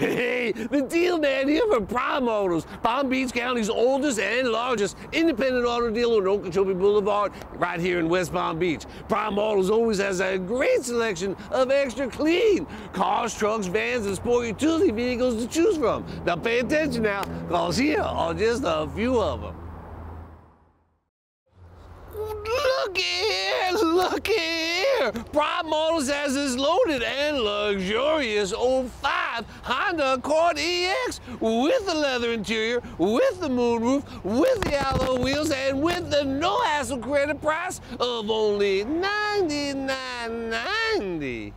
Hey, the deal man here for Prime Autos, Palm Beach County's oldest and largest independent auto dealer on Okeechobee Boulevard, right here in West Palm Beach. Prime Autos always has a great selection of extra clean cars, trucks, vans, and sport utility vehicles to choose from. Now pay attention now, cause here are just a few of them. Look here, look here. Prime Motors has this loaded and luxurious 05 Honda Accord EX with the leather interior, with the moonroof, with the alloy wheels, and with the no-hassle credit price of only $99.90.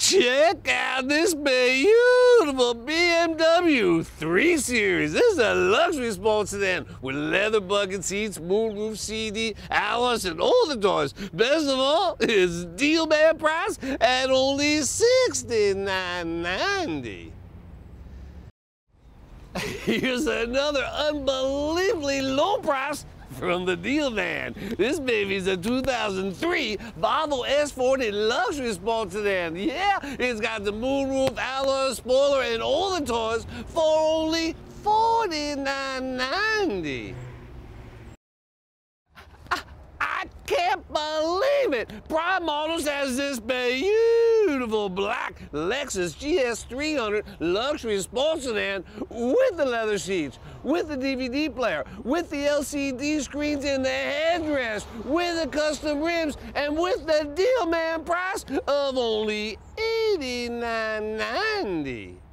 Check out this beautiful BMW 3 Series. This is a luxury sports sedan with leather bucket seats, moonroof CD, alloys, and all the doors. Best of all, it's deal man price at only $69.90. Here's another unbelievably low price from the deal man. This baby's a 2003 Volvo S40 luxury sport sedan. Yeah, it's got the moonroof, alloy, spoiler, and all the toys for only $49.90. I can't believe it! Prime Motors has this black Lexus GS 300 luxury sports sedan with the leather seats, with the DVD player, with the LCD screens in the headrest, with the custom rims, and with the deal man price of only $89.90.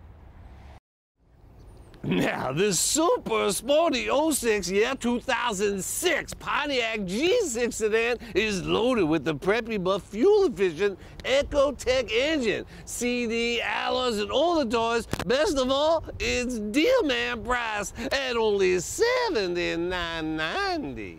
Now, this super sporty 06, yeah, 2006 Pontiac G6 sedan is loaded with the preppy but fuel-efficient EcoTec engine, CD, alloys, and all the toys. Best of all, it's deal man price at only $79.90.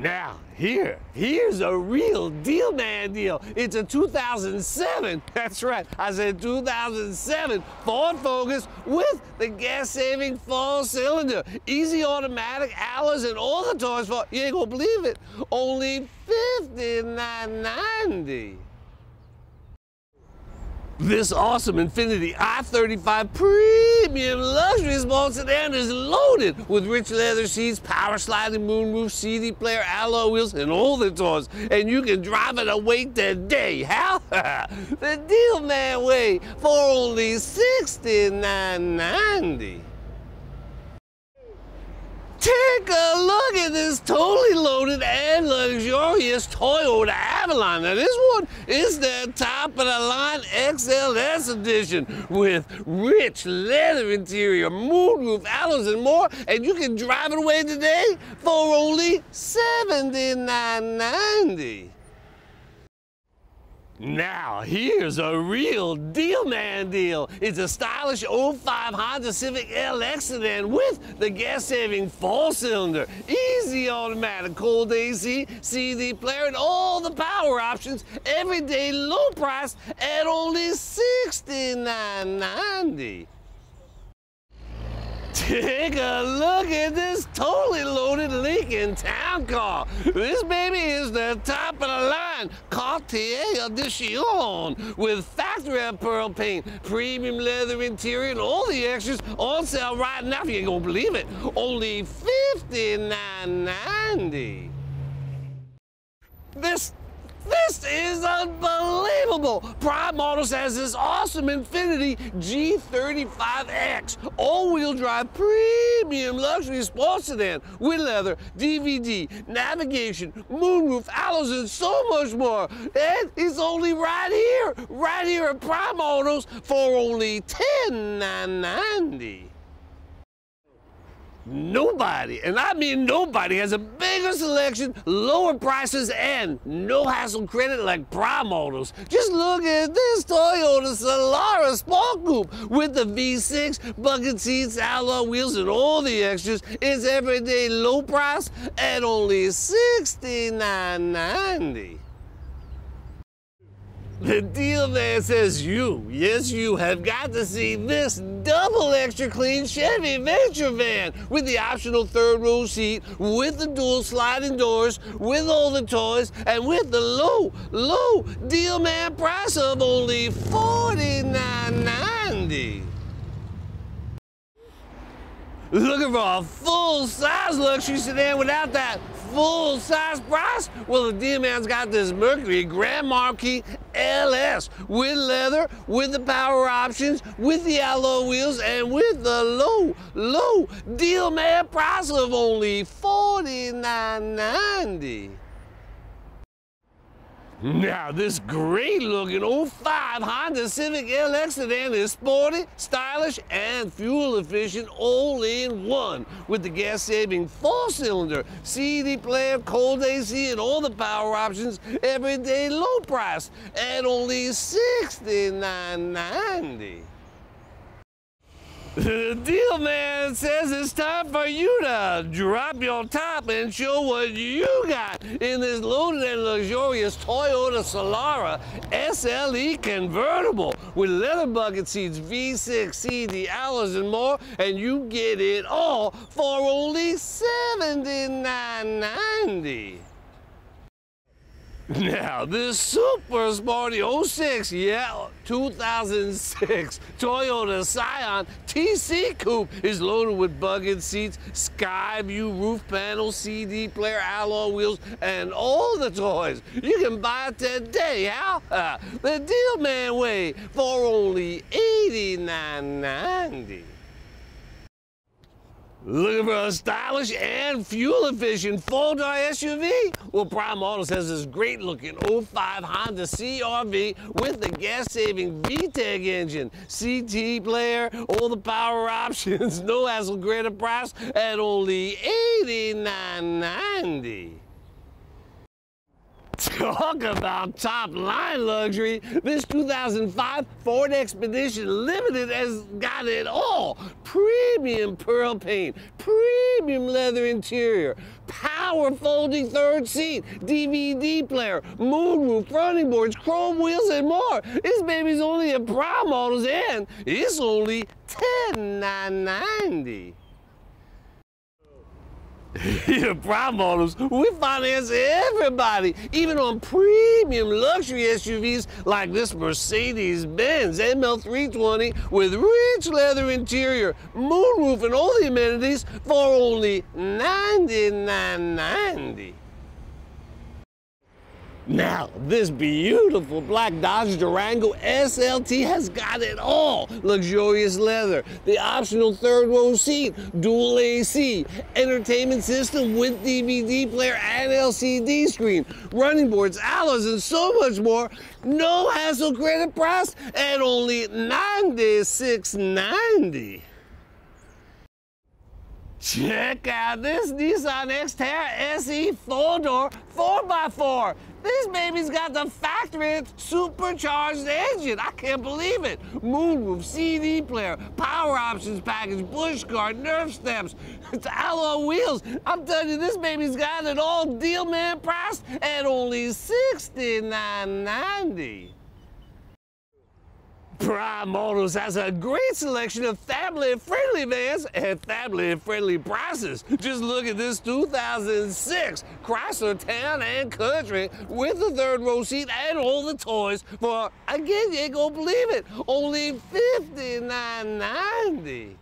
Now, here, here's a real deal man deal. It's a 2007, that's right, I said 2007 Ford Focus with the gas-saving four-cylinder, easy automatic, alloys, and all the toys for, you ain't gonna believe it, only $59.90. This awesome Infiniti i35 premium luxury sports sedan is loaded with rich leather seats, power sliding moonroof, CD player, alloy wheels, and all the toys. And you can drive it away today. How? the deal man way for only $69.90. Take a look at this totally loaded and luxurious Toyota Avalon. Now this one is the top of the line XLS edition with rich leather interior, moonroof, alloys, and more. And you can drive it away today for only $79.90. Now, here's a real deal man deal. It's a stylish 05 Honda Civic LX sedan with the gas-saving four-cylinder, easy automatic cold AC, CD player, and all the power options, everyday low price at only $69.90. Take a look at this totally loaded Lincoln Town Car. This baby is the top of the line Cartier Edition with factory pearl paint, premium leather interior, and all the extras on sale right now. If you ain't gonna believe it, only $59.90. This this is unbelievable! Prime Motors has this awesome Infiniti G35X all-wheel drive premium luxury sports sedan with leather, DVD, navigation, moonroof, alloys, and so much more. And it's only right here, right here at Prime Motors for only 10,990. Nobody, and I mean nobody, has a bigger selection, lower prices, and no hassle credit like Prime Motors. Just look at this Toyota Solara Sport Coupe with the V6, bucket seats, alloy wheels, and all the extras. It's everyday low price at only $69.90. The deal man says you, yes you, have got to see this double extra clean Chevy Venture van with the optional third row seat, with the dual sliding doors, with all the toys, and with the low, low deal man price of only $49.90. Looking for a full-size luxury sedan without that full-size price? Well, the D-Man's got this Mercury Grand Marquis LS with leather, with the power options, with the alloy wheels, and with the low, low deal man price of only $49.90. Now, this great looking 05 Honda Civic LX sedan is sporty, stylish, and fuel efficient all in one with the gas saving four cylinder CD player, cold AC, and all the power options, everyday low price at only $69.90. The deal man says it's time for you to drop your top and show what you got in this loaded and luxurious Toyota Solara SLE convertible with leather bucket seats, V6 CD alloys and more, and you get it all for only $79.90. Now, this super sporty 06, yeah, 2006 Toyota Scion TC Coupe is loaded with bucket seats, sky view roof panel, CD player, alloy wheels, and all the toys. You can buy it today, how? The Deal Man way for only $89.90. Looking for a stylish and fuel-efficient four-door SUV? Well, Prime Autos has this great-looking 05 Honda CRV with the gas-saving VTEC engine, CD player, all the power options, no hassle, greater price at only $89.90. Talk about top line luxury. This 2005 Ford Expedition Limited has got it all. Premium pearl paint, premium leather interior, power folding third seat, DVD player, moonroof, running boards, chrome wheels, and more. This baby's only a Prime Autos and it's only $10,990. yeah, Prime Autos, we finance everybody, even on premium luxury SUVs like this Mercedes-Benz ML320 with rich leather interior, moonroof, and all the amenities for only $99.90. Now, this beautiful black Dodge Durango SLT has got it all. Luxurious leather, the optional third row seat, dual AC, entertainment system with DVD player and LCD screen, running boards, alloys, and so much more. No hassle credit price at only $96.90. Check out this Nissan Xterra SE 4-door 4x4. This baby's got the factory supercharged engine. I can't believe it. Moonroof, CD player, power options package, bush guard, nerf steps, it's alloy wheels. I'm telling you, this baby's got it all deal man price at only $69.90. Prime Motors has a great selection of family-friendly vans and family-friendly prices. Just look at this 2006 Chrysler Town and Country with the third row seat and all the toys for, again, you ain't gonna believe it, only $59.90.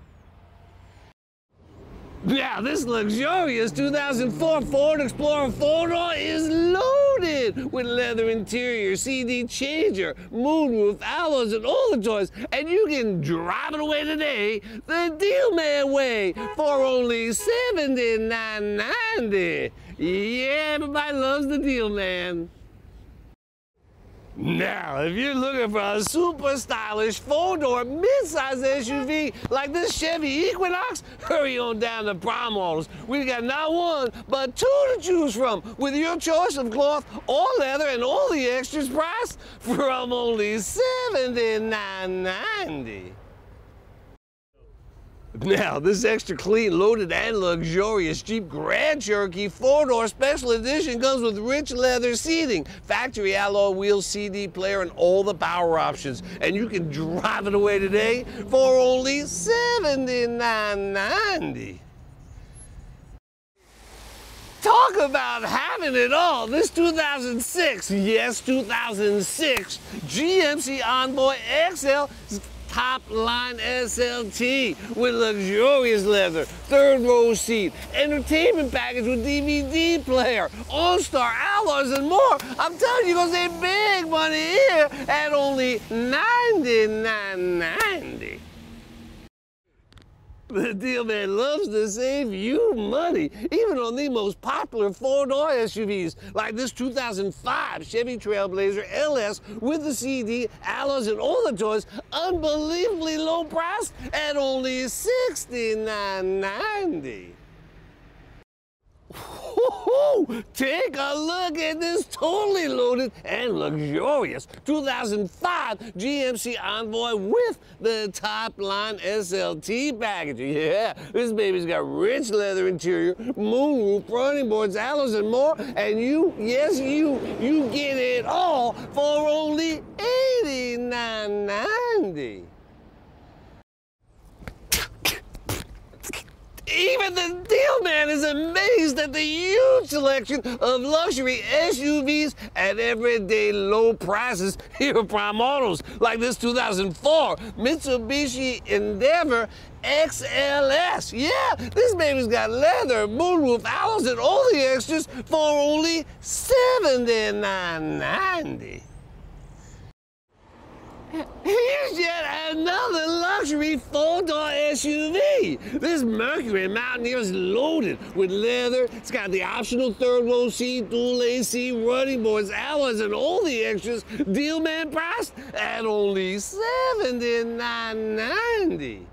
Now, this luxurious 2004 Ford Explorer 4-door is with leather interior, CD changer, moonroof, alloys, and all the toys, and you can drive it away today the Deal Man way for only $79.90. Yeah, everybody loves the Deal Man. Now, if you're looking for a super stylish four-door midsize SUV like this Chevy Equinox, hurry on down to Prime Autos. We've got not one, but two to choose from with your choice of cloth or leather and all the extras priced from only $79.90. Now, this extra clean, loaded, and luxurious Jeep Grand Cherokee 4-door Special Edition comes with rich leather seating, factory alloy wheels, CD player, and all the power options. And you can drive it away today for only $79.90. Talk about having it all. This 2006, yes, 2006 GMC Envoy XL top line SLT with luxurious leather, third row seat, entertainment package with DVD player, all-star alloys and more. I'm telling you, you're gonna save big money here at only $99.90. The deal man loves to save you money, even on the most popular four-door SUVs, like this 2005 Chevy Trailblazer LS with the CD, alloys, and all the toys, unbelievably low price at only $69.90. Take a look at this totally loaded and luxurious 2005 GMC Envoy with the top line SLT package. Yeah, this baby's got rich leather interior, moonroof, running boards, alloys, and more. And you, yes, you, you get it all for only $89.90. Even the deal man is amazed at the huge selection of luxury SUVs at everyday low prices here at Prime Autos, like this 2004 Mitsubishi Endeavor XLS. Yeah, this baby's got leather, moonroof, alloys, and all the extras for only $79.90. Here's yet another luxury four-door SUV. This Mercury Mountaineer is loaded with leather. It's got the optional third row seat, dual AC, running boards, alloys, and all the extras. Deal man price at only $79.90.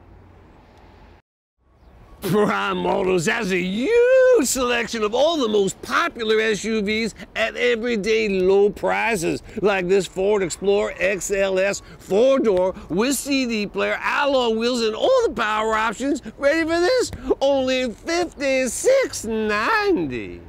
Prime Autos has a huge selection of all the most popular SUVs at everyday low prices, like this Ford Explorer XLS four-door with CD player, alloy wheels, and all the power options. Ready for this? Only $56.90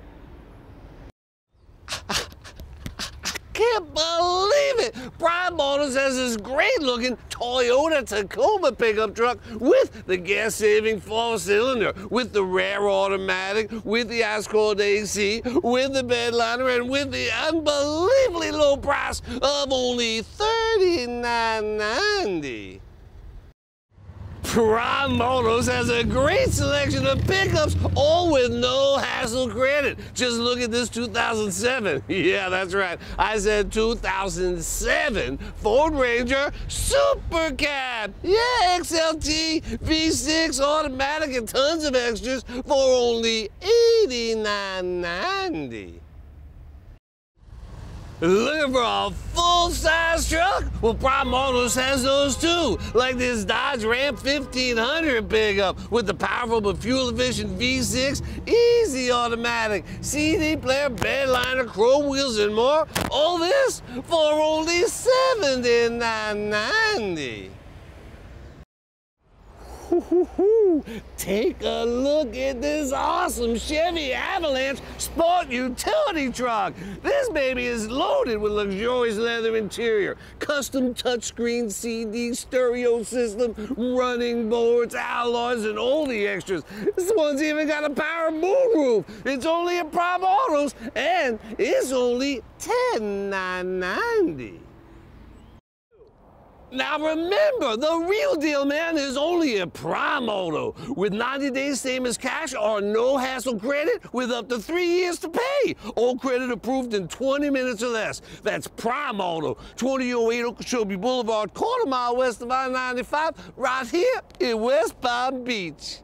can't believe it. Prime Motors has this great looking Toyota Tacoma pickup truck with the gas saving four cylinder, with the rear automatic, with the ice cold AC, with the bed liner, and with the unbelievably low price of only $39.90. Prime Motors has a great selection of pickups, all with no hassle credit. Just look at this 2007. Yeah, that's right. I said 2007 Ford Ranger Super Cab. Yeah, XLT, V6, automatic, and tons of extras for only $89.90. Looking for a full-size truck? Well, Prime Motors has those too, like this Dodge Ram 1500 pickup with the powerful but fuel-efficient V6, easy automatic, CD player, bed liner, chrome wheels, and more. All this for only $79.90. Take a look at this awesome Chevy Avalanche sport utility truck. This baby is loaded with luxurious leather interior, custom touchscreen CD stereo system, running boards, alloys, and all the extras. This one's even got a power moonroof. It's only at Prime Autos, and it's only $10,990. Now remember, the real deal, man, is only a Prime Auto with 90 days same as cash or no hassle credit with up to three years to pay. All credit approved in 20 minutes or less. That's Prime Auto, 2008 Okeechobee Boulevard, quarter mile west of I-95, right here in West Palm Beach.